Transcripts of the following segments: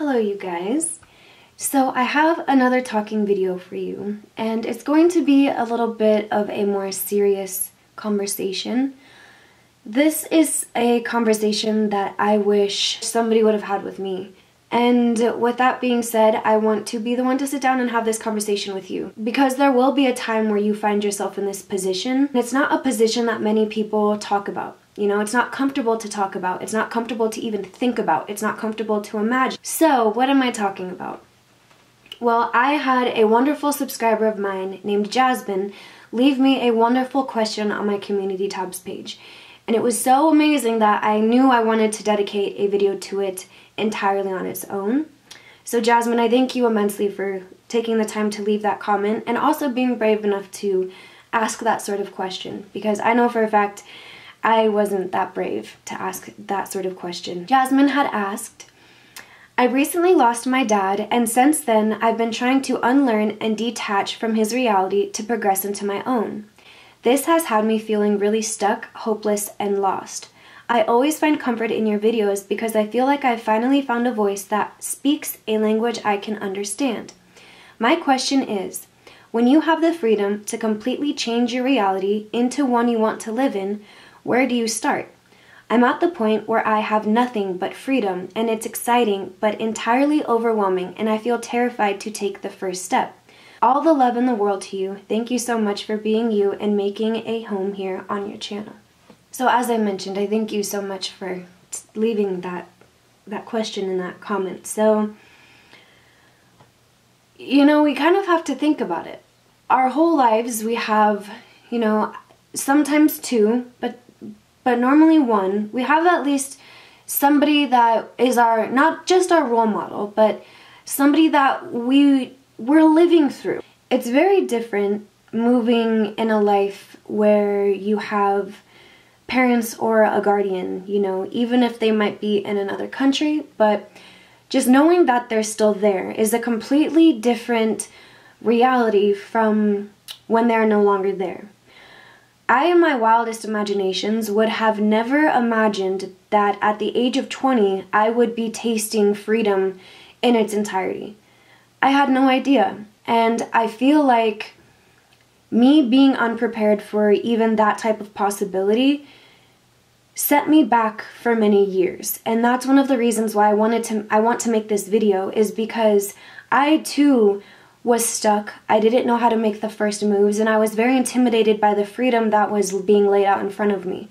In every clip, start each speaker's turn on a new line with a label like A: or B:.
A: Hello you guys. So I have another talking video for you and it's going to be a little bit of a more serious conversation. This is a conversation that I wish somebody would have had with me. And with that being said, I want to be the one to sit down and have this conversation with you. Because there will be a time where you find yourself in this position. It's not a position that many people talk about. You know, it's not comfortable to talk about. It's not comfortable to even think about. It's not comfortable to imagine. So, what am I talking about? Well, I had a wonderful subscriber of mine named Jasmine leave me a wonderful question on my community tabs page. And it was so amazing that I knew I wanted to dedicate a video to it entirely on its own. So Jasmine, I thank you immensely for taking the time to leave that comment and also being brave enough to ask that sort of question because I know for a fact I wasn't that brave to ask that sort of question. Jasmine had asked, I recently lost my dad, and since then I've been trying to unlearn and detach from his reality to progress into my own. This has had me feeling really stuck, hopeless, and lost. I always find comfort in your videos because I feel like I've finally found a voice that speaks a language I can understand. My question is when you have the freedom to completely change your reality into one you want to live in, where do you start? I'm at the point where I have nothing but freedom, and it's exciting but entirely overwhelming, and I feel terrified to take the first step. All the love in the world to you. Thank you so much for being you and making a home here on your channel. So as I mentioned, I thank you so much for leaving that that question in that comment. So you know, we kind of have to think about it. Our whole lives we have, you know, sometimes two, but but normally one, we have at least somebody that is our, not just our role model, but somebody that we, we're living through. It's very different moving in a life where you have parents or a guardian, you know, even if they might be in another country, but just knowing that they're still there is a completely different reality from when they're no longer there. I, in my wildest imaginations, would have never imagined that at the age of 20 I would be tasting freedom in its entirety. I had no idea. And I feel like me being unprepared for even that type of possibility set me back for many years. And that's one of the reasons why I wanted to I want to make this video is because I too was stuck. I didn't know how to make the first moves, and I was very intimidated by the freedom that was being laid out in front of me.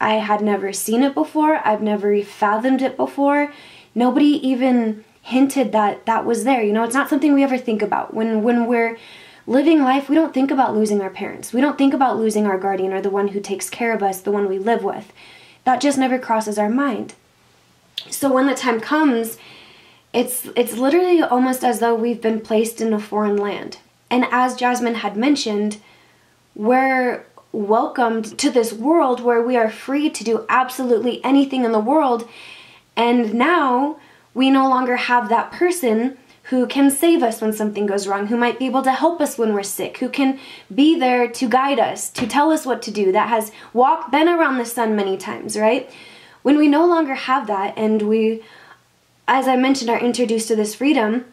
A: I had never seen it before, I've never fathomed it before. Nobody even hinted that that was there. You know, it's not something we ever think about. When when we're living life, we don't think about losing our parents. We don't think about losing our guardian or the one who takes care of us, the one we live with. That just never crosses our mind. So when the time comes it's, it's literally almost as though we've been placed in a foreign land. And as Jasmine had mentioned, we're welcomed to this world where we are free to do absolutely anything in the world. And now we no longer have that person who can save us when something goes wrong, who might be able to help us when we're sick, who can be there to guide us, to tell us what to do, that has walked, been around the sun many times, right? When we no longer have that and we as I mentioned, are introduced to this freedom,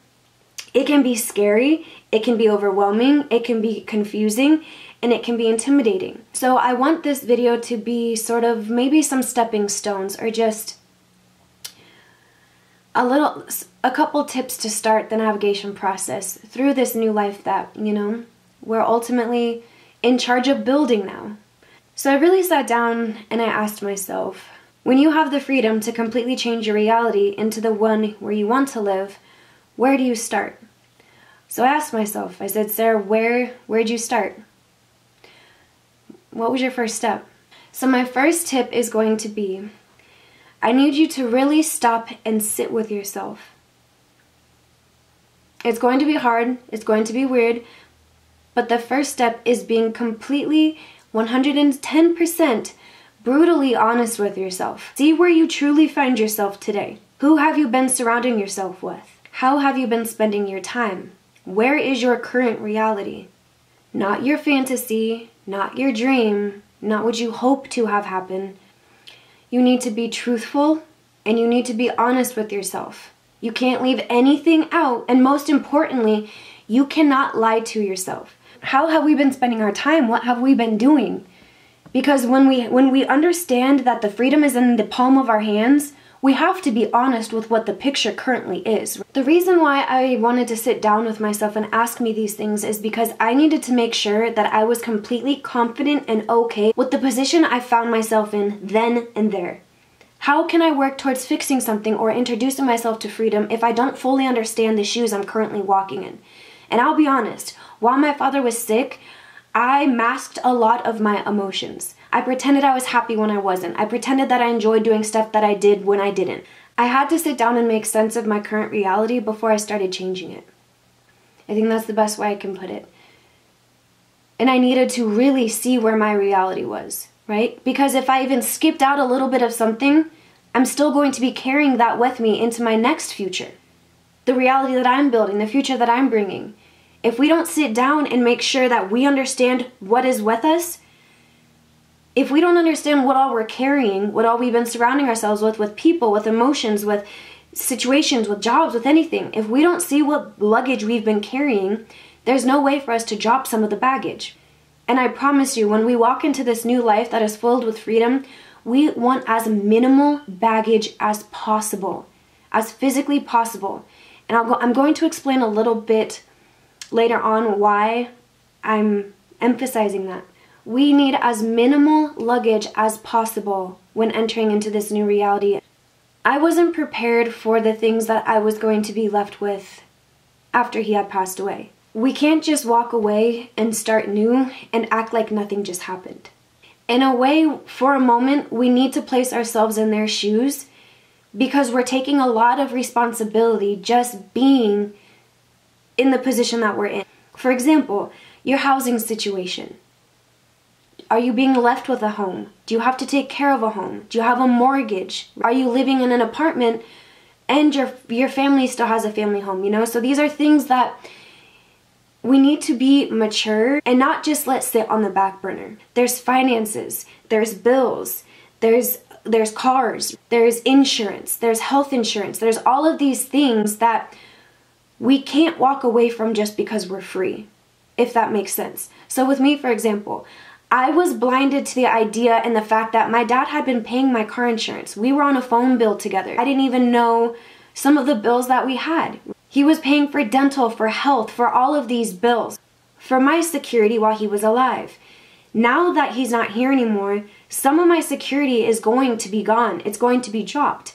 A: it can be scary, it can be overwhelming, it can be confusing, and it can be intimidating. So I want this video to be sort of maybe some stepping stones or just a little, a couple tips to start the navigation process through this new life that, you know, we're ultimately in charge of building now. So I really sat down and I asked myself, when you have the freedom to completely change your reality into the one where you want to live, where do you start? So I asked myself, I said, Sara, where where'd you start? What was your first step? So my first tip is going to be I need you to really stop and sit with yourself. It's going to be hard, it's going to be weird, but the first step is being completely 110% brutally honest with yourself. See where you truly find yourself today. Who have you been surrounding yourself with? How have you been spending your time? Where is your current reality? Not your fantasy, not your dream, not what you hope to have happen. You need to be truthful and you need to be honest with yourself. You can't leave anything out. And most importantly, you cannot lie to yourself. How have we been spending our time? What have we been doing? Because when we when we understand that the freedom is in the palm of our hands, we have to be honest with what the picture currently is. The reason why I wanted to sit down with myself and ask me these things is because I needed to make sure that I was completely confident and okay with the position I found myself in then and there. How can I work towards fixing something or introducing myself to freedom if I don't fully understand the shoes I'm currently walking in? And I'll be honest, while my father was sick, I masked a lot of my emotions. I pretended I was happy when I wasn't. I pretended that I enjoyed doing stuff that I did when I didn't. I had to sit down and make sense of my current reality before I started changing it. I think that's the best way I can put it. And I needed to really see where my reality was, right? Because if I even skipped out a little bit of something, I'm still going to be carrying that with me into my next future. The reality that I'm building, the future that I'm bringing. If we don't sit down and make sure that we understand what is with us, if we don't understand what all we're carrying, what all we've been surrounding ourselves with, with people, with emotions, with situations, with jobs, with anything, if we don't see what luggage we've been carrying, there's no way for us to drop some of the baggage. And I promise you, when we walk into this new life that is filled with freedom, we want as minimal baggage as possible, as physically possible. And I'll go, I'm going to explain a little bit later on why I'm emphasizing that. We need as minimal luggage as possible when entering into this new reality. I wasn't prepared for the things that I was going to be left with after he had passed away. We can't just walk away and start new and act like nothing just happened. In a way, for a moment, we need to place ourselves in their shoes because we're taking a lot of responsibility just being in the position that we're in. For example, your housing situation. Are you being left with a home? Do you have to take care of a home? Do you have a mortgage? Are you living in an apartment and your your family still has a family home, you know? So these are things that we need to be mature and not just let sit on the back burner. There's finances, there's bills, there's there's cars, there's insurance, there's health insurance, there's all of these things that we can't walk away from just because we're free, if that makes sense. So with me, for example, I was blinded to the idea and the fact that my dad had been paying my car insurance. We were on a phone bill together. I didn't even know some of the bills that we had. He was paying for dental, for health, for all of these bills, for my security while he was alive. Now that he's not here anymore, some of my security is going to be gone. It's going to be dropped.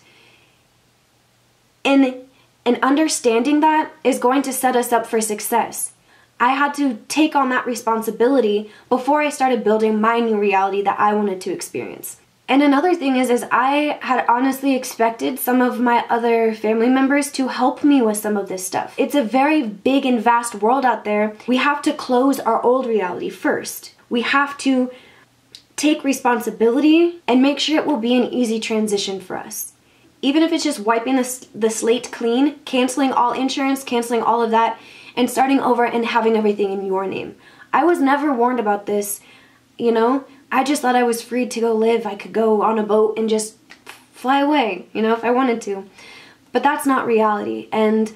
A: And, and understanding that is going to set us up for success. I had to take on that responsibility before I started building my new reality that I wanted to experience. And another thing is is I had honestly expected some of my other family members to help me with some of this stuff. It's a very big and vast world out there. We have to close our old reality first. We have to take responsibility and make sure it will be an easy transition for us. Even if it's just wiping the, the slate clean, canceling all insurance, canceling all of that, and starting over and having everything in your name. I was never warned about this, you know? I just thought I was free to go live. I could go on a boat and just fly away, you know, if I wanted to. But that's not reality. And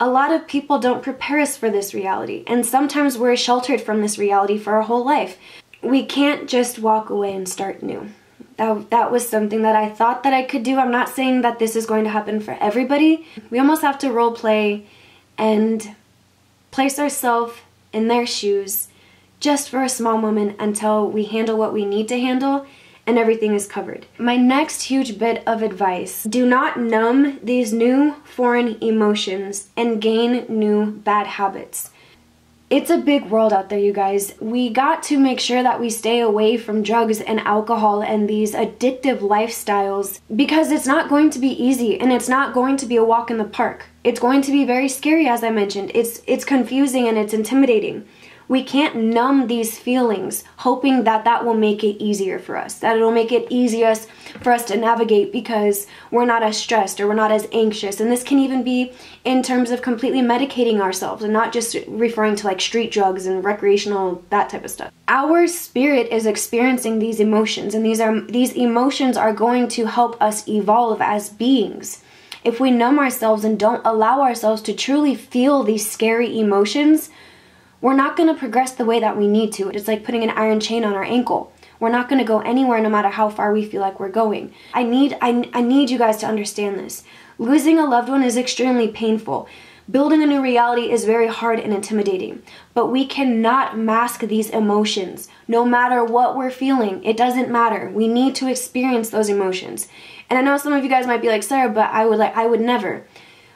A: a lot of people don't prepare us for this reality. And sometimes we're sheltered from this reality for our whole life. We can't just walk away and start new. That, that was something that I thought that I could do. I'm not saying that this is going to happen for everybody. We almost have to role play and place ourselves in their shoes just for a small moment until we handle what we need to handle and everything is covered. My next huge bit of advice, do not numb these new foreign emotions and gain new bad habits. It's a big world out there, you guys. We got to make sure that we stay away from drugs and alcohol and these addictive lifestyles because it's not going to be easy and it's not going to be a walk in the park. It's going to be very scary, as I mentioned. It's, it's confusing and it's intimidating. We can't numb these feelings hoping that that will make it easier for us, that it'll make it easier for us to navigate because we're not as stressed or we're not as anxious. And this can even be in terms of completely medicating ourselves and not just referring to like street drugs and recreational that type of stuff. Our spirit is experiencing these emotions and these are these emotions are going to help us evolve as beings. if we numb ourselves and don't allow ourselves to truly feel these scary emotions, we're not going to progress the way that we need to. It's like putting an iron chain on our ankle. We're not going to go anywhere no matter how far we feel like we're going. I need I, I need you guys to understand this. Losing a loved one is extremely painful. Building a new reality is very hard and intimidating, but we cannot mask these emotions. No matter what we're feeling, it doesn't matter. We need to experience those emotions. And I know some of you guys might be like, "Sara, but I would like I would never."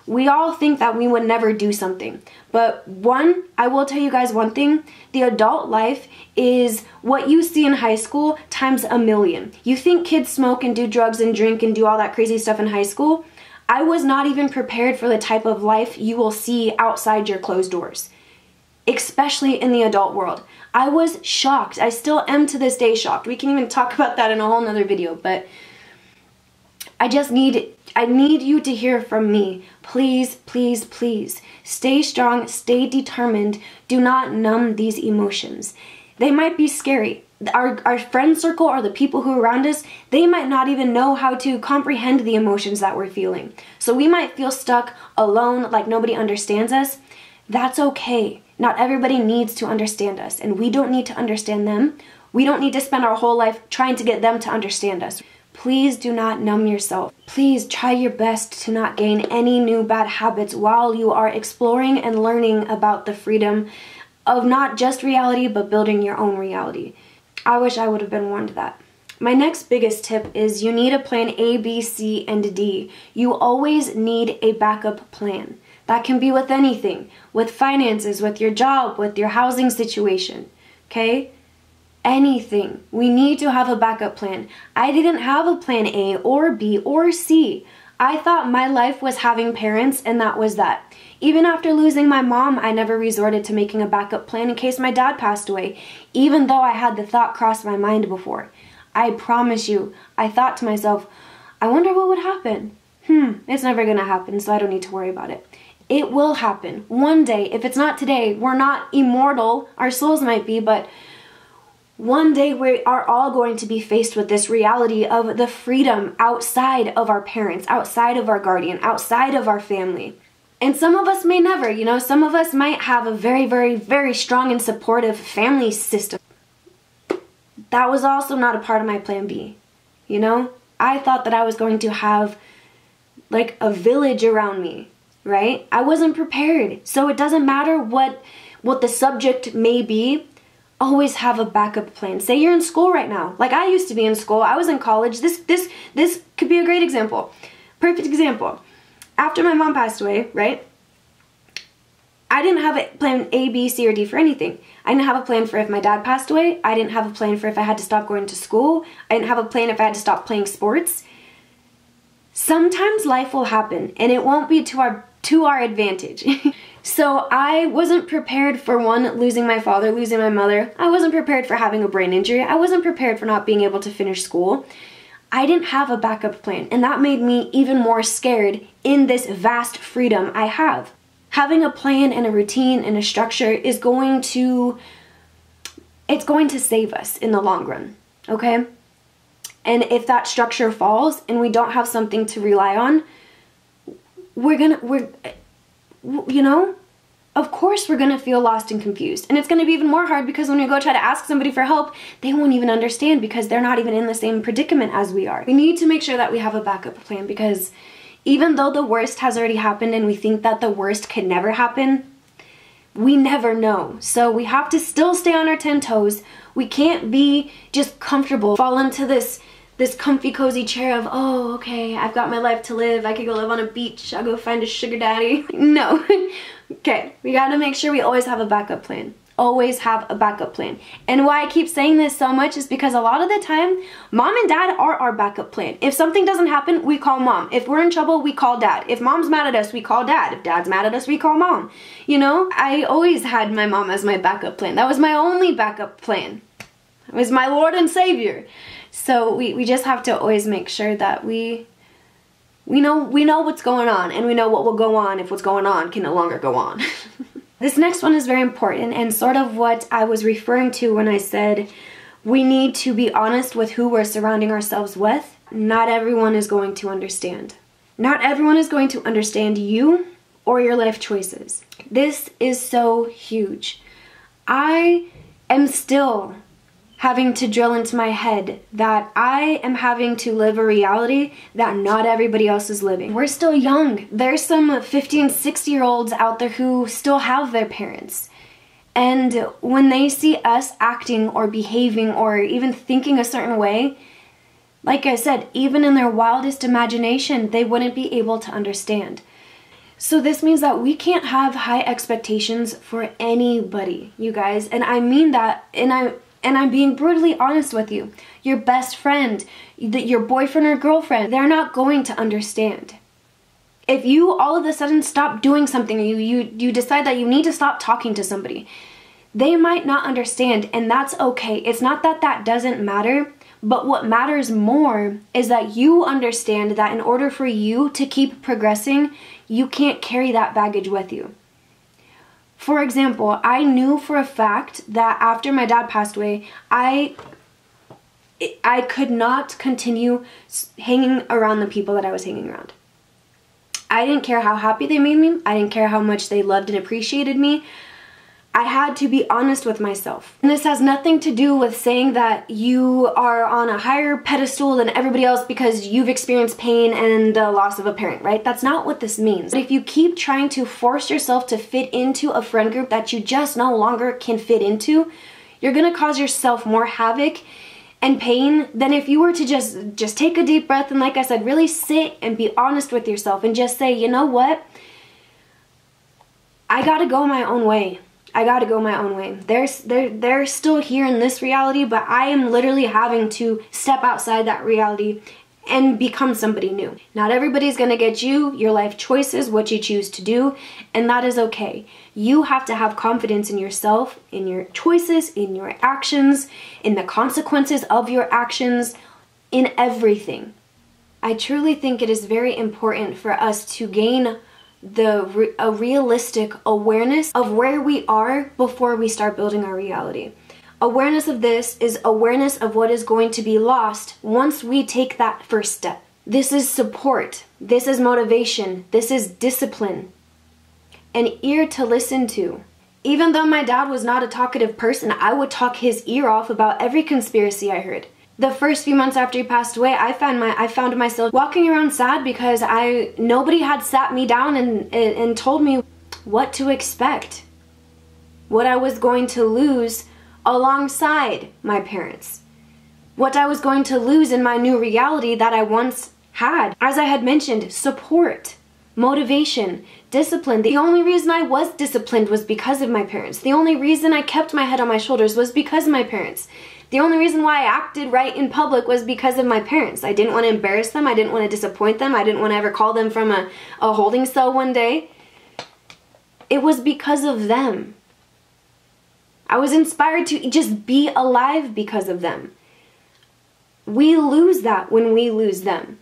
A: We all think that we would never do something. But one, I will tell you guys one thing, the adult life is what you see in high school times a million. You think kids smoke and do drugs and drink and do all that crazy stuff in high school? I was not even prepared for the type of life you will see outside your closed doors, especially in the adult world. I was shocked. I still am to this day shocked. We can even talk about that in a whole nother video, but I just need I need you to hear from me. Please, please, please. Stay strong, stay determined. Do not numb these emotions. They might be scary our, our friend circle or the people who are around us, they might not even know how to comprehend the emotions that we're feeling. So we might feel stuck alone, like nobody understands us. That's okay. Not everybody needs to understand us, and we don't need to understand them. We don't need to spend our whole life trying to get them to understand us. Please do not numb yourself. Please try your best to not gain any new bad habits while you are exploring and learning about the freedom of not just reality, but building your own reality. I wish I would have been warned that. My next biggest tip is you need a plan A, B, C, and D. You always need a backup plan. That can be with anything, with finances, with your job, with your housing situation, okay? Anything. We need to have a backup plan. I didn't have a plan A or B or C. I thought my life was having parents and that was that. Even after losing my mom, I never resorted to making a backup plan in case my dad passed away, even though I had the thought cross my mind before. I promise you, I thought to myself, I wonder what would happen. Hmm, it's never gonna happen, so I don't need to worry about it. It will happen one day. If it's not today, we're not immortal. Our souls might be, but one day we are all going to be faced with this reality of the freedom outside of our parents, outside of our guardian, outside of our family. And some of us may never, you know, some of us might have a very, very, very strong and supportive family system. That was also not a part of my plan B, you know? I thought that I was going to have like a village around me, right? I wasn't prepared. So it doesn't matter what what the subject may be, always have a backup plan. Say you're in school right now. Like I used to be in school. I was in college. This this this could be a great example. Perfect example. After my mom passed away, right? I didn't have a plan A, B, C, or D for anything. I didn't have a plan for if my dad passed away. I didn't have a plan for if I had to stop going to school. I didn't have a plan if I had to stop playing sports. Sometimes life will happen and it won't be to our to our advantage. So I wasn't prepared for one, losing my father, losing my mother. I wasn't prepared for having a brain injury. I wasn't prepared for not being able to finish school. I didn't have a backup plan, and that made me even more scared in this vast freedom I have. Having a plan and a routine and a structure is going to it's going to save us in the long run, okay? And if that structure falls and we don't have something to rely on, we're going to we're you know, of course we're to feel lost and confused. And it's to be even more hard because when we go try to ask somebody for help, they won't even understand because they're not even in the same predicament as we are. We need to make sure that we have a backup plan because even though the worst has already happened and we think that the worst can never happen, we never know. So we have to still stay on our 10 toes. We can't be just comfortable, fall into this this comfy cozy chair of, oh, okay, I've got my life to live. I could go live on a beach. I'll go find a sugar daddy. no. okay, we gotta make sure we always have a backup plan. Always have a backup plan. And why I keep saying this so much is because a lot of the time, mom and dad are our backup plan. If something doesn't happen, we call mom. If we're in trouble, we call dad. If mom's mad at us, we call dad. If dad's mad at us, we call mom. You know, I always had my mom as my backup plan. That was my only backup plan. It was my Lord and Savior. So we, we just have to always make sure that we we know we know what's going on and we know what will go on if what's going on can no longer go on. this next one is very important and sort of what I was referring to when I said we need to be honest with who we're surrounding ourselves with. Not everyone is going to understand, Not everyone is going to understand you or your life choices. This is so huge. I am still having to drill into my head that I am having to live a reality that not everybody else is living. We're still young. There's some 15, 60 year olds out there who still have their parents. And when they see us acting or behaving or even thinking a certain way, like I said, even in their wildest imagination, they wouldn't be able to understand. So this means that we can't have high expectations for anybody, you guys. And I mean that, and I and I'm being brutally honest with you. Your best friend, your boyfriend or girlfriend, they're not going to understand. If you all of a sudden stop doing something, you you you decide that you need to stop talking to somebody, they might not understand and that's okay. It's not that that doesn't matter, but what matters more is that you understand that in order for you to keep progressing, you can't carry that baggage with you. For example, I knew for a fact that after my dad passed away, I I could not continue hanging around the people that I was hanging around. I didn't care how happy they made me. I didn't care how much they loved and appreciated me. I had to be honest with myself. And this has nothing to do with saying that you are on a higher pedestal than everybody else because you've experienced pain and the loss of a parent, right? That's not what this means. But if you keep trying to force yourself to fit into a friend group that you just no longer can fit into, you're gonna cause yourself more havoc and pain than if you were to just just take a deep breath and like I said, really sit and be honest with yourself and just say, you know what? I gotta go my own way. I gotta go my own way. They're, they're, they're still here in this reality, but I am literally having to step outside that reality and become somebody new. Not everybody's gonna get you, your life choices, what you choose to do, and that is okay. You have to have confidence in yourself, in your choices, in your actions, in the consequences of your actions, in everything. I truly think it is very important for us to gain the a realistic awareness of where we are before we start building our reality. Awareness of this is awareness of what is going to be lost once we take that first step. This is support. This is motivation. This is discipline. An ear to listen to. Even though my dad was not a talkative person, I would talk his ear off about every conspiracy I heard the first few months after he passed away, I found my I found myself walking around sad because I nobody had sat me down and and told me what to expect. What I was going to lose alongside my parents. What I was going to lose in my new reality that I once had. As I had mentioned, support, motivation, discipline. The only reason I was disciplined was because of my parents. The only reason I kept my head on my shoulders was because of my parents. The only reason why I acted right in public was because of my parents. I didn't want to embarrass them. I didn't want to disappoint them. I didn't want to ever call them from a, a holding cell one day. It was because of them. I was inspired to just be alive because of them. We lose that when we lose them.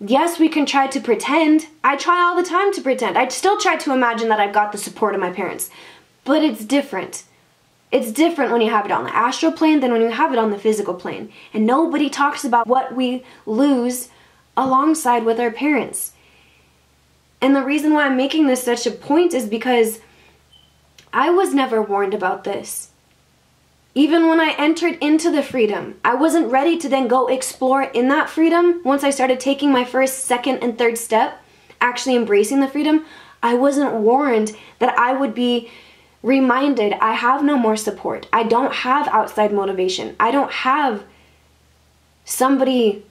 A: Yes, we can try to pretend. I try all the time to pretend. I still try to imagine that I've got the support of my parents. But it's different. It's different when you have it on the astral plane than when you have it on the physical plane. And nobody talks about what we lose alongside with our parents. And the reason why I'm making this such a point is because I was never warned about this. Even when I entered into the freedom, I wasn't ready to then go explore in that freedom. Once I started taking my first, second, and third step, actually embracing the freedom, I wasn't warned that I would be reminded I have no more support. I don't have outside motivation. I don't have somebody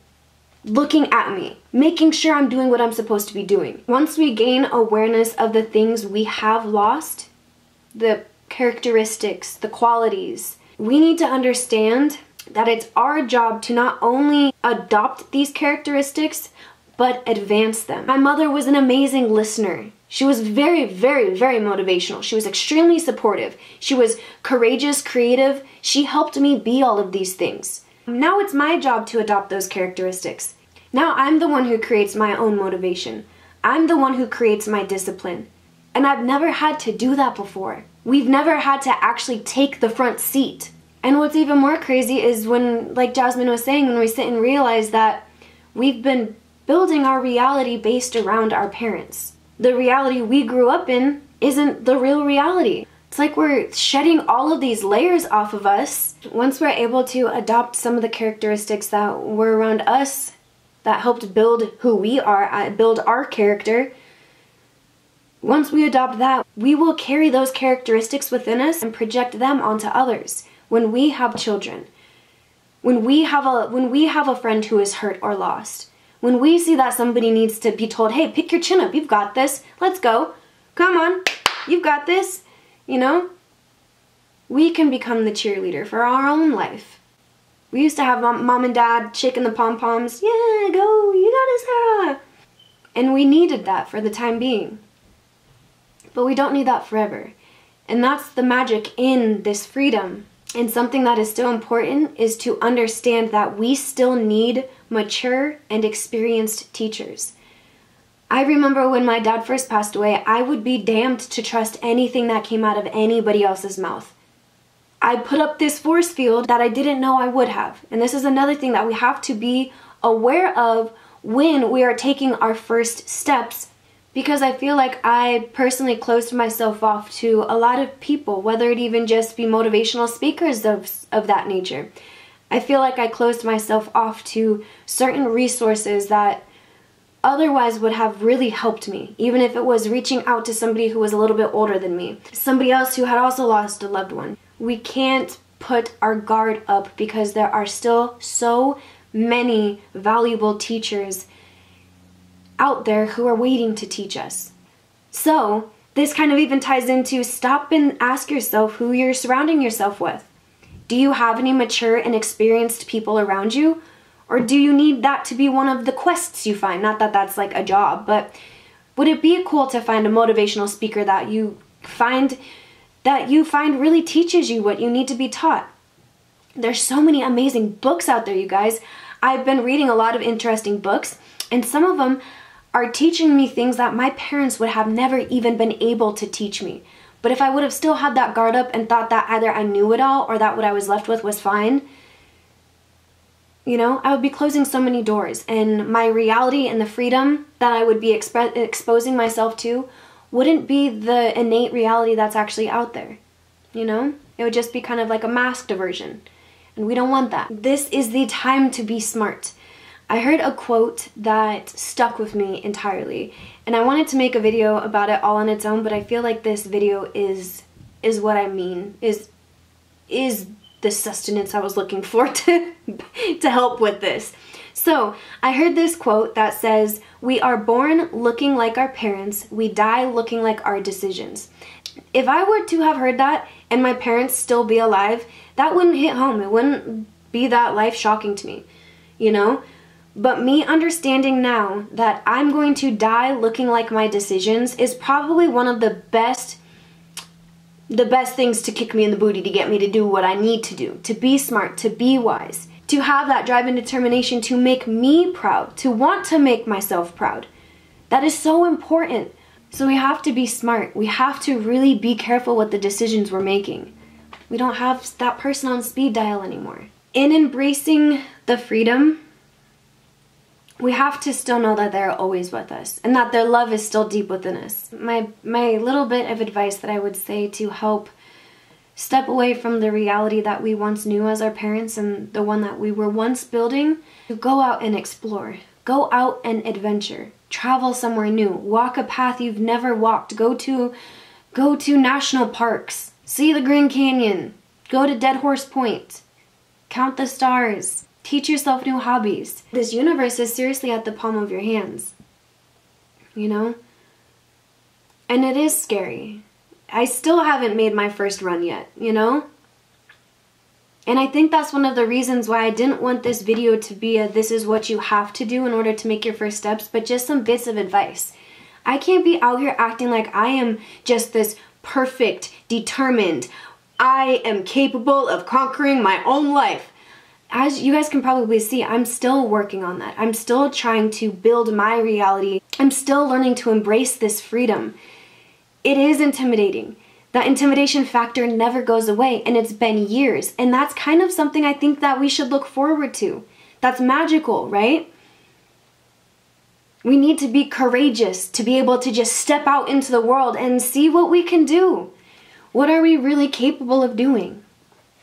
A: looking at me, making sure I'm doing what I'm supposed to be doing. Once we gain awareness of the things we have lost, the characteristics, the qualities, we need to understand that it's our job to not only adopt these characteristics, but advance them. My mother was an amazing listener. She was very, very, very motivational. She was extremely supportive. She was courageous, creative. She helped me be all of these things. Now it's my job to adopt those characteristics. Now I'm the one who creates my own motivation. I'm the one who creates my discipline. And I've never had to do that before. We've never had to actually take the front seat. And what's even more crazy is when, like Jasmine was saying, when we sit and realize that we've been building our reality based around our parents. The reality we grew up in isn't the real reality. It's like we're shedding all of these layers off of us. Once we're able to adopt some of the characteristics that were around us that helped build who we are, uh, build our character, once we adopt that, we will carry those characteristics within us and project them onto others. When we have children, when we have a when we have a friend who is hurt or lost, when we see that somebody needs to be told, "Hey, pick your chin up. You've got this. Let's go. Come on. You've got this." You know? We can become the cheerleader for our own life. We used to have mom, mom and dad shaking the pom-poms. Yeah, go. You got it, Sara. And we needed that for the time being. But we don't need that forever. And that's the magic in this freedom. And something that is still important is to understand that we still need mature and experienced teachers. I remember when my dad first passed away, I would be damned to trust anything that came out of anybody else's mouth. I put up this force field that I didn't know I would have. And this is another thing that we have to be aware of when we are taking our first steps because I feel like I personally closed myself off to a lot of people, whether it even just be motivational speakers of, of that nature. I feel like I closed myself off to certain resources that otherwise would have really helped me, even if it was reaching out to somebody who was a little bit older than me, somebody else who had also lost a loved one. We can't put our guard up because there are still so many valuable teachers out there who are waiting to teach us. So, this kind of even ties into stop and ask yourself who you're surrounding yourself with. Do you have any mature and experienced people around you? Or do you need that to be one of the quests you find? Not that that's like a job, but would it be cool to find a motivational speaker that you find that you find really teaches you what you need to be taught? There's so many amazing books out there, you guys. I've been reading a lot of interesting books, and some of them are teaching me things that my parents would have never even been able to teach me. But if I would have still had that guard up and thought that either I knew it all or that what I was left with was fine, you know, I would be closing so many doors. And my reality and the freedom that I would be exp- exposing myself to wouldn't be the innate reality that's actually out there. You know? It would just be kind of like a masked version. And we don't want that. This is the time to be smart. I heard a quote that stuck with me entirely, and I wanted to make a video about it all on its own, but I feel like this video is is what I mean. Is is the sustenance I was looking for to to help with this. So, I heard this quote that says, "We are born looking like our parents, we die looking like our decisions." If I were to have heard that and my parents still be alive, that wouldn't hit home. It wouldn't be that life shocking to me. You know? But me understanding now that I'm going to die looking like my decisions is probably one of the best the best things to kick me in the booty to get me to do what I need to do, to be smart, to be wise, to have that drive and determination to make me proud, to want to make myself proud. That is so important. So we have to be smart. We have to really be careful with the decisions we're making. We don't have that person on speed dial anymore. In embracing the freedom we have to still know that they're always with us and that their love is still deep within us. My my little bit of advice that I would say to help step away from the reality that we once knew as our parents and the one that we were once building, to go out and explore. Go out and adventure. Travel somewhere new. Walk a path you've never walked. Go to go to national parks. See the Grand Canyon. Go to Dead Horse Point. Count the stars. Teach yourself new hobbies. This universe is seriously at the palm of your hands. You know? And it is scary. I still haven't made my first run yet, you know? And I think that's one of the reasons why I didn't want this video to be a this is what you have to do in order to make your first steps, but just some bits of advice. I can't be out here acting like I am just this perfect, determined, I am capable of conquering my own life as you guys can probably see, I'm still working on that. I'm still trying to build my reality. I'm still learning to embrace this freedom. It is intimidating. That intimidation factor never goes away, and it's been years. And that's kind of something I think that we should look forward to. That's magical, right? We need to be courageous to be able to just step out into the world and see what we can do. What are we really capable of doing?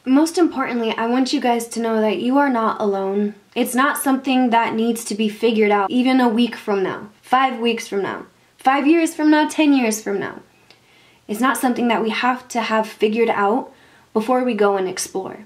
A: Most importantly, I want you guys to know that you are not alone. It's not something that needs to be figured out even a week from now, five weeks from now, five years from now, 10 years from now. It's not something that we have to have figured out before we go and explore.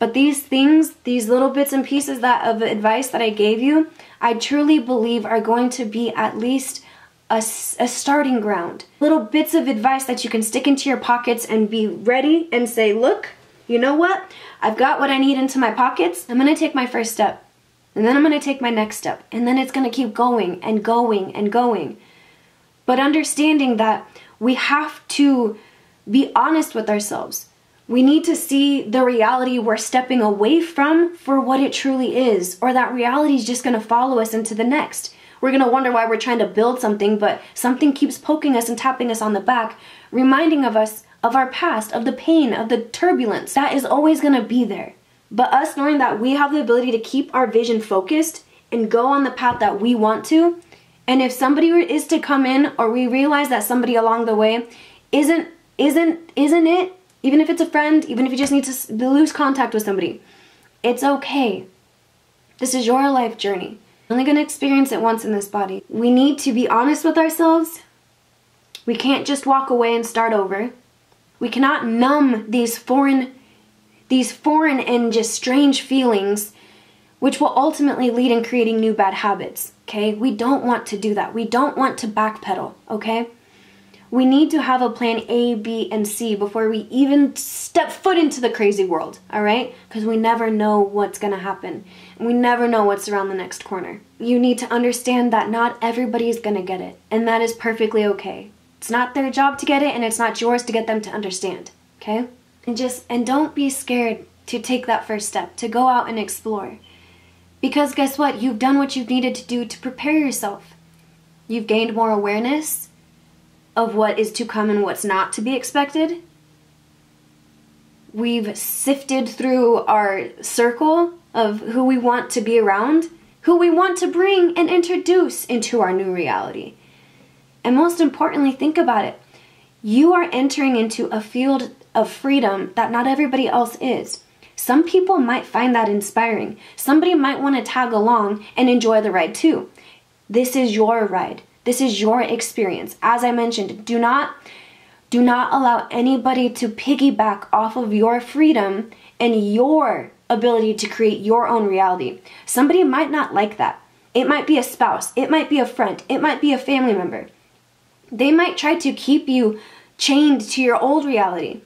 A: But these things, these little bits and pieces that of advice that I gave you, I truly believe are going to be at least a, a starting ground. Little bits of advice that you can stick into your pockets and be ready and say, look, you know what? I've got what I need into my pockets. I'm to take my first step. And then I'm to take my next step. And then it's to keep going and going and going. But understanding that we have to be honest with ourselves. We need to see the reality we're stepping away from for what it truly is, or that reality is just to follow us into the next. We're to wonder why we're trying to build something, but something keeps poking us and tapping us on the back, reminding of us of our past, of the pain, of the turbulence. That is always to be there. But us knowing that we have the ability to keep our vision focused and go on the path that we want to, and if somebody is to come in or we realize that somebody along the way isn't isn't isn't it, even if it's a friend, even if you just need to lose contact with somebody, it's okay. This is your life journey. You're only to experience it once in this body. We need to be honest with ourselves. We can't just walk away and start over. We cannot numb these foreign these foreign and just strange feelings which will ultimately lead in creating new bad habits, okay? We don't want to do that. We don't want to backpedal, okay? We need to have a plan A, B, and C before we even step foot into the crazy world, all right? Because we never know what's gonna happen. We never know what's around the next corner. You need to understand that not everybody is gonna get it, and that is perfectly okay. It's not their job to get it, and it's not yours to get them to understand, okay? And just, and don't be scared to take that first step, to go out and explore. Because guess what? You've done what you've needed to do to prepare yourself. You've gained more awareness of what is to come and what's not to be expected. We've sifted through our circle of who we want to be around, who we want to bring and introduce into our new reality. And most importantly, think about it. You are entering into a field of freedom that not everybody else is. Some people might find that inspiring. Somebody might want to tag along and enjoy the ride too. This is your ride. This is your experience. As I mentioned, do not do not allow anybody to piggyback off of your freedom and your ability to create your own reality. Somebody might not like that. It might be a spouse, it might be a friend, it might be a family member. They might try to keep you chained to your old reality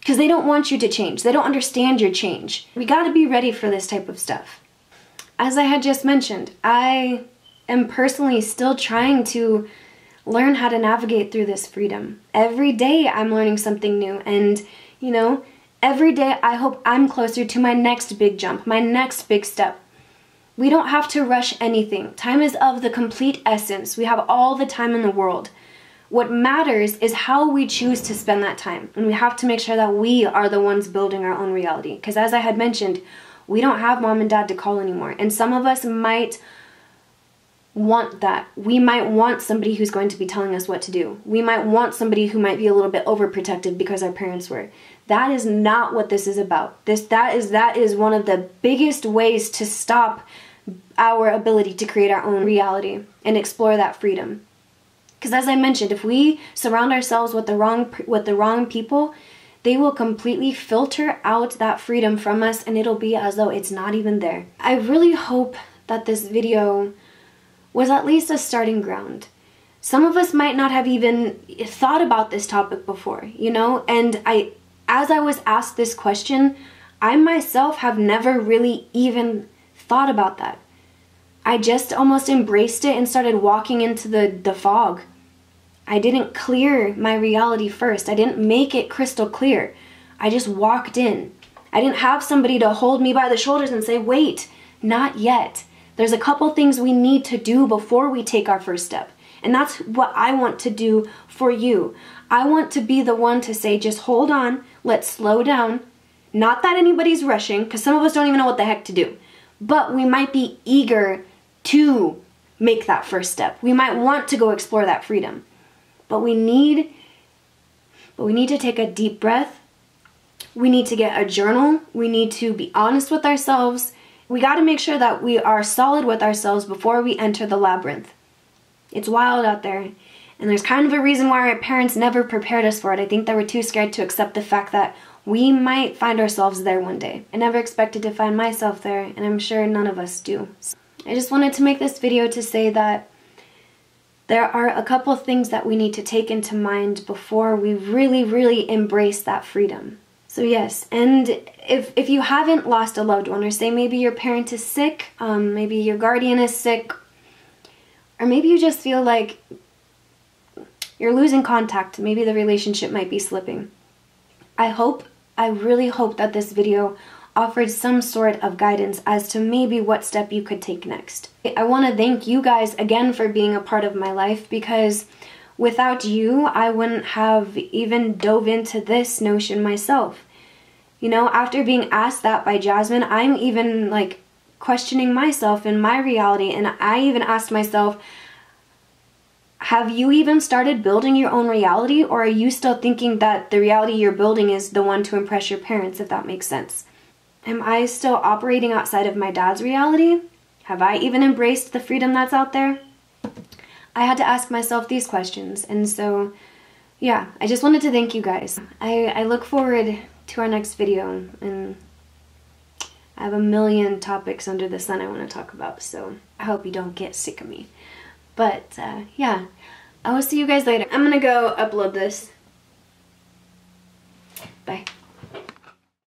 A: because they don't want you to change. They don't understand your change. We got to be ready for this type of stuff. As I had just mentioned, I am personally still trying to learn how to navigate through this freedom. Every day I'm learning something new and, you know, every day I hope I'm closer to my next big jump, my next big step. We don't have to rush anything. Time is of the complete essence. We have all the time in the world. What matters is how we choose to spend that time. And we have to make sure that we are the ones building our own reality. Because as I had mentioned, we don't have mom and dad to call anymore. And some of us might want that. We might want somebody who's going to be telling us what to do. We might want somebody who might be a little bit overprotective because our parents were. That is not what this is about. This that is that is one of the biggest ways to stop our ability to create our own reality and explore that freedom. Because as I mentioned, if we surround ourselves with the wrong with the wrong people, they will completely filter out that freedom from us and it'll be as though it's not even there. I really hope that this video was at least a starting ground. Some of us might not have even thought about this topic before, you know? And I as I was asked this question, I myself have never really even thought about that. I just almost embraced it and started walking into the, the fog. I didn't clear my reality first. I didn't make it crystal clear. I just walked in. I didn't have somebody to hold me by the shoulders and say, wait, not yet. There's a couple things we need to do before we take our first step. And that's what I want to do for you. I want to be the one to say, just hold on, let's slow down. Not that anybody's rushing, because some of us don't even know what the heck to do. But we might be eager to make that first step. We might want to go explore that freedom. But we need but we need to take a deep breath. We need to get a journal. We need to be honest with ourselves. We got to make sure that we are solid with ourselves before we enter the labyrinth. It's wild out there. And there's kind of a reason why our parents never prepared us for it. I think they were too scared to accept the fact that we might find ourselves there one day. I never expected to find myself there, and I'm sure none of us do. I just wanted to make this video to say that there are a couple things that we need to take into mind before we really, really embrace that freedom. So yes, and if, if you haven't lost a loved one, or say maybe your parent is sick, um, maybe your guardian is sick, or maybe you just feel like you're losing contact, maybe the relationship might be slipping. I hope, I really hope that this video offered some sort of guidance as to maybe what step you could take next. I want to thank you guys again for being a part of my life because without you, I wouldn't have even dove into this notion myself. You know, after being asked that by Jasmine, I'm even like questioning myself and my reality, and I even asked myself, have you even started building your own reality or are you still thinking that the reality you're building is the one to impress your parents if that makes sense Am I still operating outside of my dad's reality? Have I even embraced the freedom that's out there? I had to ask myself these questions, and so yeah, I just wanted to thank you guys. I, I look forward to our next video, and I have a million topics under the sun I want to talk about, so I hope you don't get sick of me. But uh, yeah, I will see you guys later. I'm gonna go upload this. Bye.